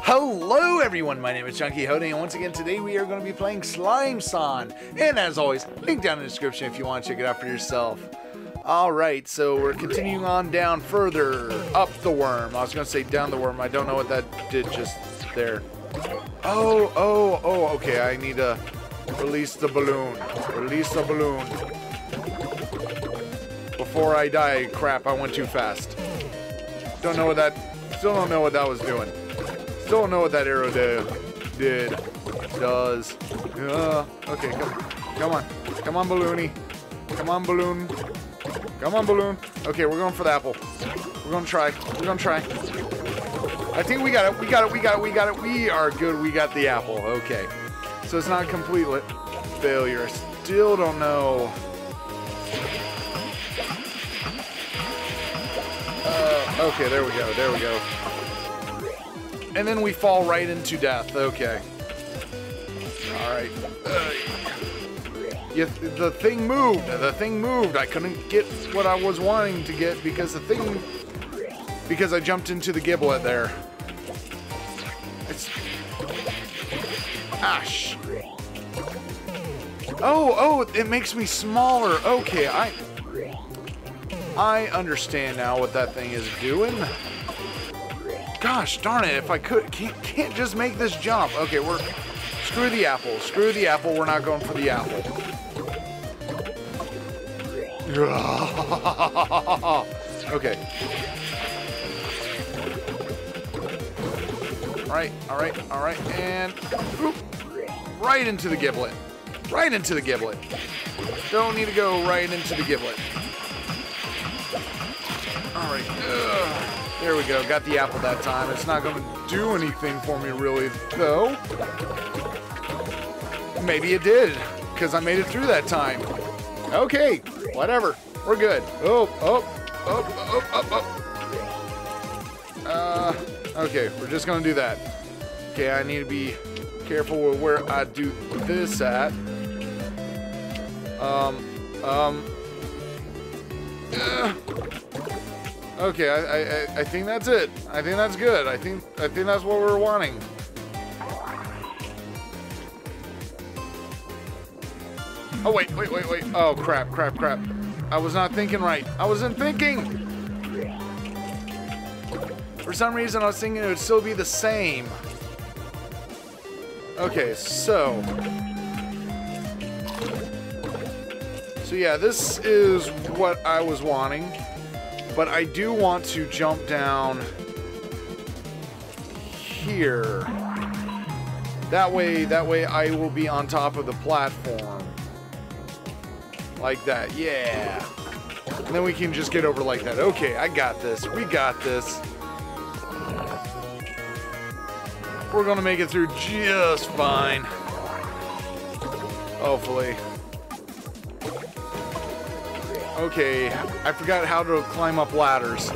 Hello everyone, my name is John Quixote, and once again today we are going to be playing Slime-San. And as always, link down in the description if you want to check it out for yourself. Alright, so we're continuing on down further, up the worm. I was going to say down the worm, I don't know what that did just there. Oh, oh, oh, okay, I need to release the balloon. Release the balloon. Before I die, crap, I went too fast. Don't know what that, still don't know what that was doing. Don't know what that arrow did. Did. Does. Uh, okay, come, come on. Come on, Balloony. Come on, Balloon. Come on, Balloon. Okay, we're going for the apple. We're gonna try. We're gonna try. I think we got it. We got it. We got it. We got it. We are good. We got the apple. Okay. So it's not a complete failure. Still don't know. Uh, okay, there we go. There we go. And then we fall right into death. Okay. Alright. Uh, yeah, the thing moved. The thing moved. I couldn't get what I was wanting to get because the thing... Because I jumped into the giblet there. It's... Ash. Oh, oh, it makes me smaller. Okay, I... I understand now what that thing is doing. Gosh darn it, if I could, can't, can't just make this jump. Okay, we're, screw the apple, screw the apple, we're not going for the apple. okay. Alright, alright, alright, and whoop, right into the giblet. Right into the giblet. Don't need to go right into the giblet. Alright. There we go, got the apple that time. It's not gonna do anything for me really, though. Maybe it did, because I made it through that time. Okay, whatever. We're good. Oh, oh, oh, oh, oh, oh. Uh, okay, we're just gonna do that. Okay, I need to be careful with where I do this at. Um, um, uh, Okay, I, I, I think that's it. I think that's good. I think I think that's what we're wanting. Oh wait, wait, wait, wait. Oh crap, crap, crap. I was not thinking right. I wasn't thinking. For some reason, I was thinking it would still be the same. Okay, so. So yeah, this is what I was wanting. But I do want to jump down here. That way, that way I will be on top of the platform. Like that, yeah. And then we can just get over like that. Okay, I got this. We got this. We're gonna make it through just fine. Hopefully. Okay, I forgot how to climb up ladders.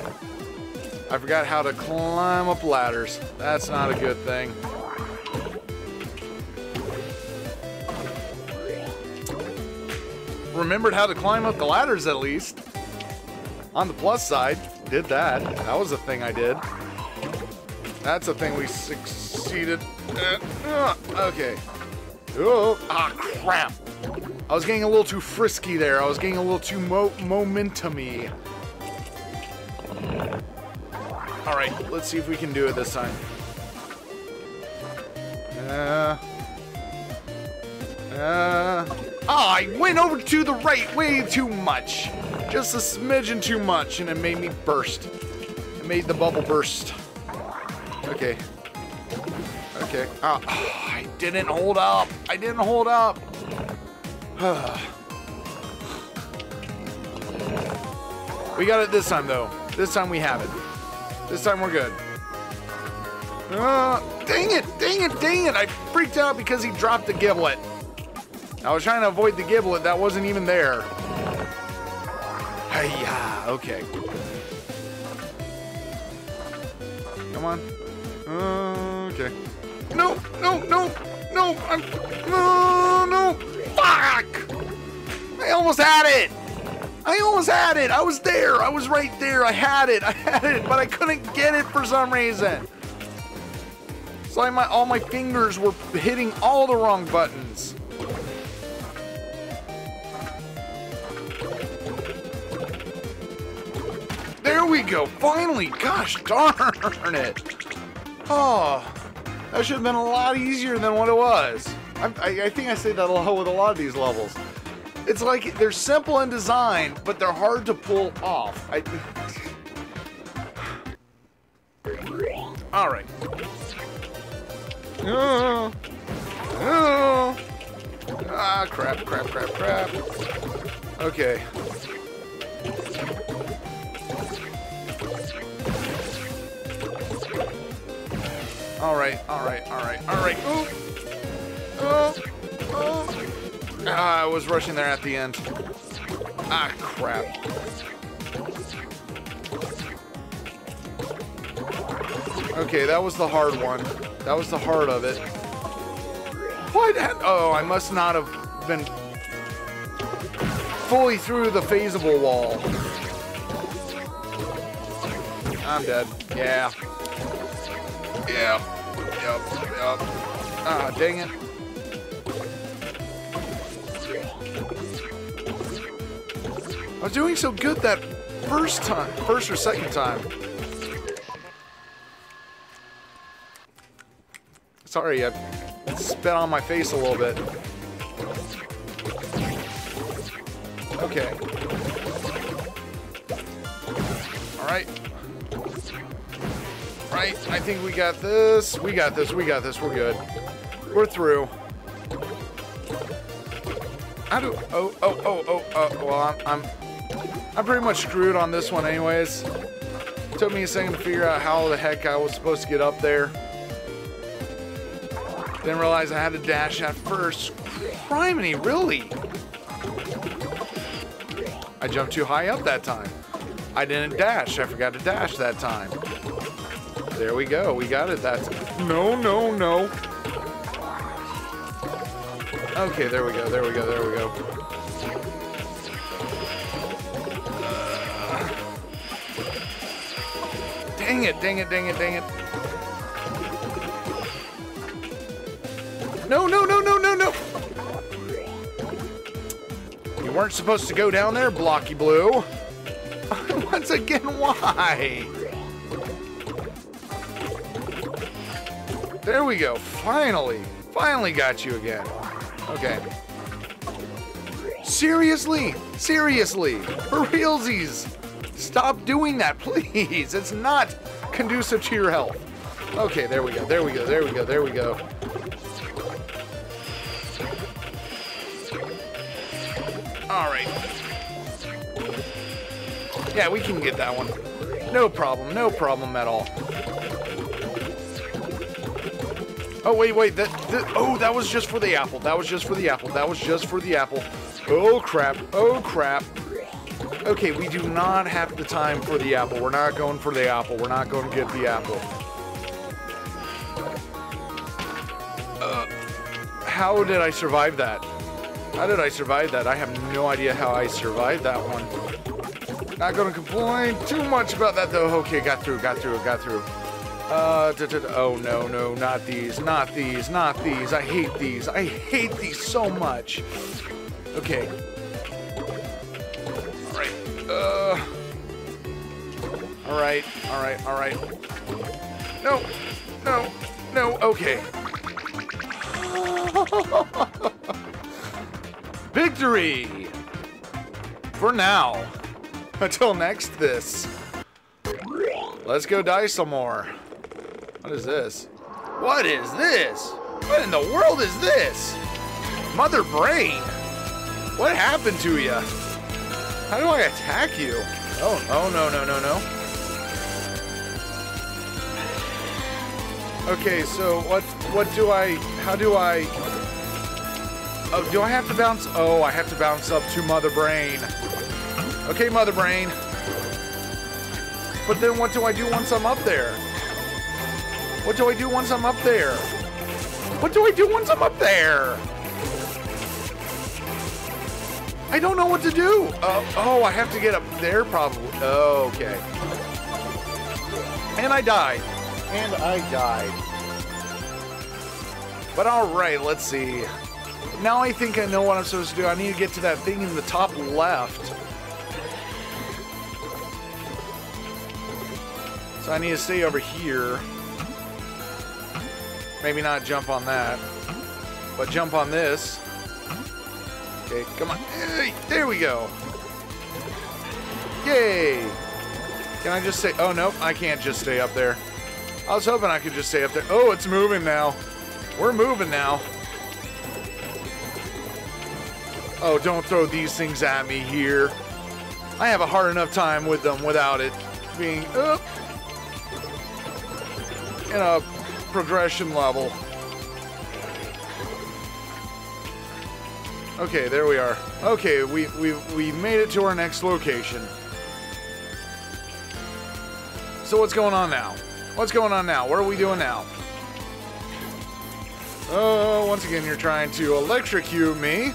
I forgot how to climb up ladders. That's not a good thing. Remembered how to climb up the ladders at least. On the plus side, did that. That was a thing I did. That's a thing we succeeded. Uh, okay. Oh, ah, crap. I was getting a little too frisky there. I was getting a little too mo momentumy. Alright, let's see if we can do it this time. Uh... Uh... Oh, I went over to the right way too much. Just a smidgen too much, and it made me burst. It made the bubble burst. Okay. Okay. Oh, I didn't hold up. I didn't hold up. we got it this time, though. This time we have it. This time we're good. Uh, dang it! Dang it! Dang it! I freaked out because he dropped the giblet. I was trying to avoid the giblet. That wasn't even there. Hey, yeah. Okay. Come on. Uh, okay. No! No! No! No! I'm... No! No! Fuck! I almost had it! I almost had it! I was there! I was right there! I had it! I had it! But I couldn't get it for some reason! It's like my all my fingers were hitting all the wrong buttons. There we go. Finally. Gosh darn it. Oh, that should have been a lot easier than what it was. I, I, think I say that a lot with a lot of these levels. It's like they're simple in design, but they're hard to pull off. I, all right. Oh. Oh. Ah, crap, crap, crap, crap. Okay. All right, all right, all right, all right. Ooh. Oh. Oh. Ah, I was rushing there at the end. Ah, crap. Okay, that was the hard one. That was the heart of it. What? Oh, I must not have been fully through the phasable wall. I'm dead. Yeah. Yeah. Yep. Yep. Ah, dang it. I was doing so good that first time, first or second time. Sorry, I spit on my face a little bit. Okay. Alright. Right, I think we got this. We got this, we got this, we're good. We're through. How do, oh, oh, oh, oh, oh, well, I'm, I'm, I'm pretty much screwed on this one anyways. Took me a second to figure out how the heck I was supposed to get up there. Didn't realize I had to dash at first. Criminy, really? I jumped too high up that time. I didn't dash. I forgot to dash that time. There we go. We got it that time. No, no, no. Okay, there we go. There we go. There we go. Dang it, dang it, dang it, dang it. No, no, no, no, no, no! You weren't supposed to go down there, Blocky Blue. Once again, why? There we go. Finally. Finally got you again. Okay. Seriously? Seriously? For realsies? Stop doing that, please. It's not conducive to your health. Okay, there we go. There we go. There we go. There we go. All right. Yeah, we can get that one. No problem. No problem at all. Oh, wait, wait. That, that, oh, that was just for the apple. That was just for the apple. That was just for the apple. Oh, crap. Oh, crap. Okay, we do not have the time for the apple. We're not going for the apple. We're not going to get the apple. Uh, how did I survive that? How did I survive that? I have no idea how I survived that one. Not gonna complain too much about that though. Okay, got through, got through, got through. Uh, da, da, da. oh no, no, not these, not these, not these. I hate these. I hate these so much. Okay. All right, all right, all right. No, no, no. Okay. Victory! For now. Until next this. Let's go die some more. What is this? What is this? What in the world is this? Mother Brain! What happened to you? How do I attack you? Oh, oh no, no, no, no. Okay, so what what do I how do I Oh, do I have to bounce? Oh, I have to bounce up to Mother Brain. Okay, Mother Brain. But then what do I do once I'm up there? What do I do once I'm up there? What do I do once I'm up there? I don't know what to do. Uh, oh, I have to get up there probably. Oh, okay. And I died. And I died. But alright, let's see. Now I think I know what I'm supposed to do. I need to get to that thing in the top left. So I need to stay over here. Maybe not jump on that. But jump on this. Okay, come on. Hey, there we go. Yay! Can I just say, Oh, nope, I can't just stay up there. I was hoping I could just stay up there. Oh, it's moving now. We're moving now. Oh, don't throw these things at me here. I have a hard enough time with them without it being up in a progression level. Okay, there we are. Okay, we we we made it to our next location. So what's going on now? What's going on now? What are we doing now? Oh, once again, you're trying to electrocute me.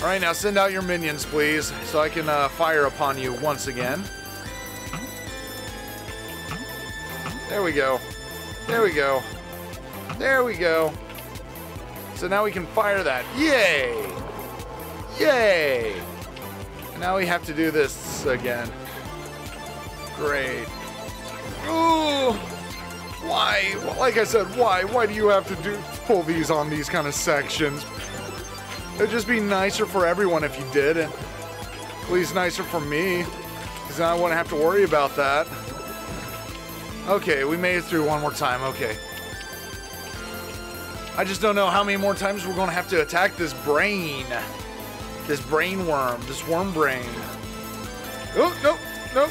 All right, now send out your minions, please, so I can uh, fire upon you once again. There we go. There we go. There we go. So now we can fire that. Yay! Yay! And now we have to do this again. Great. Ooh! Why? Like I said, why? Why do you have to do pull these on these kind of sections? It'd just be nicer for everyone if you did. And please nicer for me. Because I wouldn't have to worry about that. Okay, we made it through one more time. Okay. I just don't know how many more times we're going to have to attack this brain. This brain worm. This worm brain. Oh, nope, nope.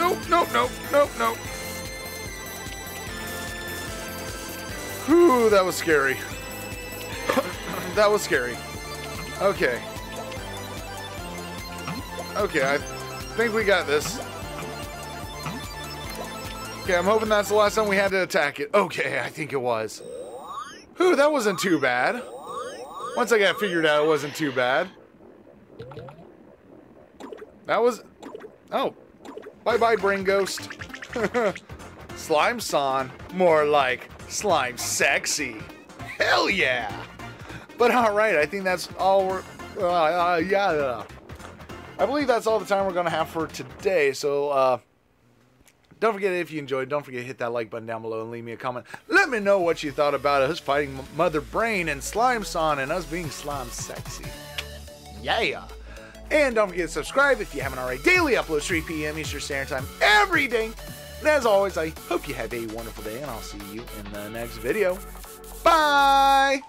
Nope, nope, nope, nope, nope. Whew, that was scary. that was scary. Okay. Okay, I think we got this. Okay, I'm hoping that's the last time we had to attack it. Okay, I think it was. Whew, that wasn't too bad. Once I got figured out, it wasn't too bad. That was... Oh. Bye-bye, Brain Ghost. Slime-San. More like Slime Sexy. Hell yeah! But alright, I think that's all we're... Uh, uh, yeah. I believe that's all the time we're going to have for today. So, uh... Don't forget if you enjoyed, don't forget to hit that like button down below and leave me a comment. Let me know what you thought about us fighting Mother Brain and Slime-San and us being slime sexy. Yeah. And don't forget to subscribe if you haven't already. Daily upload 3 p.m. Eastern Standard Time every day. And as always, I hope you have a wonderful day and I'll see you in the next video. Bye!